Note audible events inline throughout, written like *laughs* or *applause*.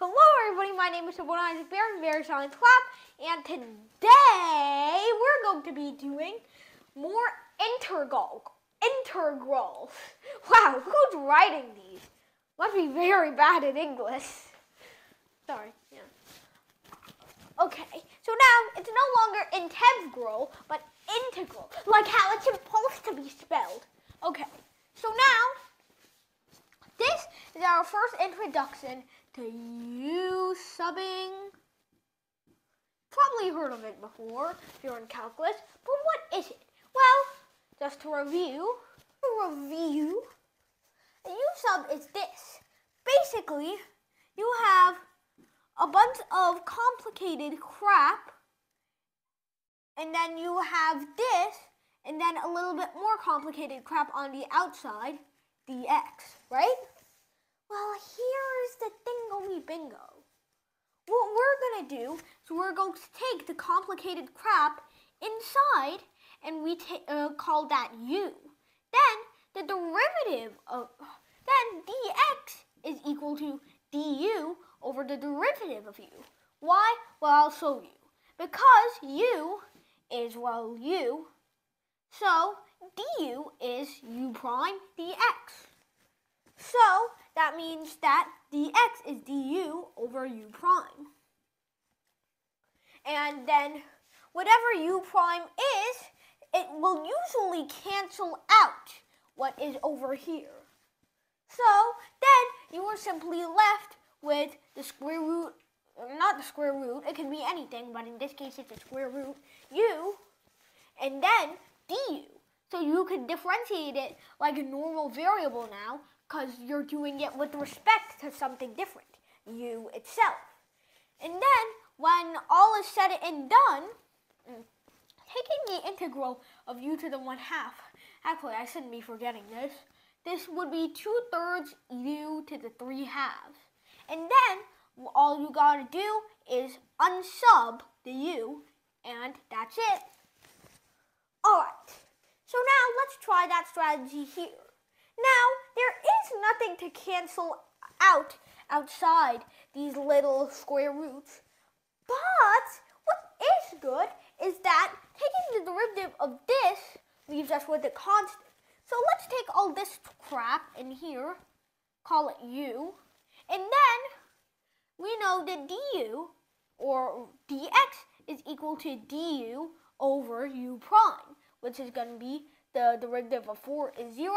Hello everybody, my name is Simone Isaac Bari from Bari Science Lab, and today we're going to be doing more integral, integrals. *laughs* Wow, who's writing these? Must be very bad at English. Sorry, yeah. Okay, so now it's no longer integral, but integral, like how it's supposed to be spelled. Okay, so now this is our first introduction to u subbing. Probably heard of it before if you're in calculus, but what is it? Well, just to review, to review, a U sub is this. Basically, you have a bunch of complicated crap, and then you have this, and then a little bit more complicated crap on the outside, dx, right? Well, here's the bingo. What we're going to do is we're going to take the complicated crap inside and we uh, call that u. Then the derivative of, then dx is equal to du over the derivative of u. Why? Well, I'll show you. Because u is, well, u, so du is u prime dx. So that means that dx is du over u prime. And then whatever u prime is, it will usually cancel out what is over here. So then you are simply left with the square root, not the square root, it can be anything, but in this case it's a square root, u, and then du. So you can differentiate it like a normal variable now because you're doing it with respect to something different, u itself. And then when all is said and done, mm, taking the integral of u to the 1 half, actually I shouldn't be forgetting this, this would be 2 thirds u to the 3 halves. And then all you gotta do is unsub the u, and that's it. Alright, so now let's try that strategy here. Now, there is nothing to cancel out outside these little square roots. But what is good is that taking the derivative of this leaves us with a constant. So let's take all this crap in here, call it u, and then we know that du, or dx, is equal to du over u prime, which is going to be the derivative of 4 is 0,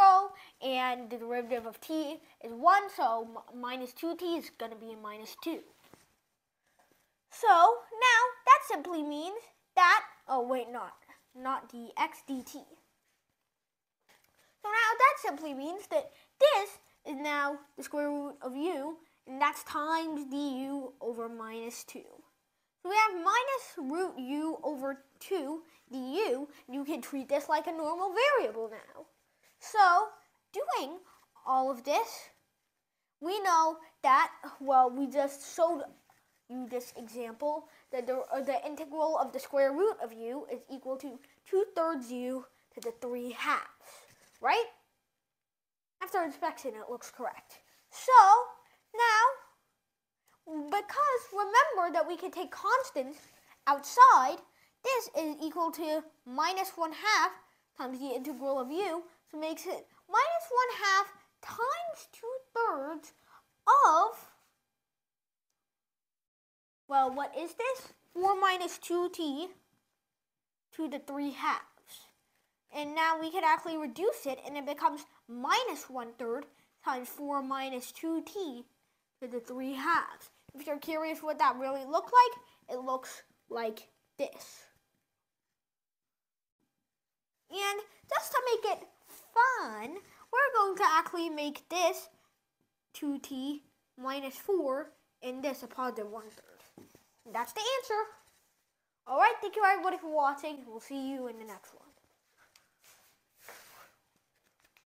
and the derivative of t is 1, so minus 2t is going to be minus 2. So now that simply means that, oh wait, not, not dx dt. So now that simply means that this is now the square root of u, and that's times du over minus 2. So we have minus root u over 2 du. You can treat this like a normal variable now. So doing all of this, we know that, well, we just showed you this example, that the, uh, the integral of the square root of u is equal to 2 thirds u to the 3 halves, right? After inspection, it looks correct. So, now, because remember that we can take constants outside, this is equal to minus 1 half times the integral of u, so makes it minus 1 half times 2 thirds of, well, what is this? 4 minus 2t to the 3 halves. And now we can actually reduce it, and it becomes minus 1 third times 4 minus 2t to the 3 halves. If you're curious what that really looked like, it looks like this. And just to make it fun, we're going to actually make this 2t minus 4 and this a positive 1 third. That's the answer. Alright, thank you everybody for watching. We'll see you in the next one.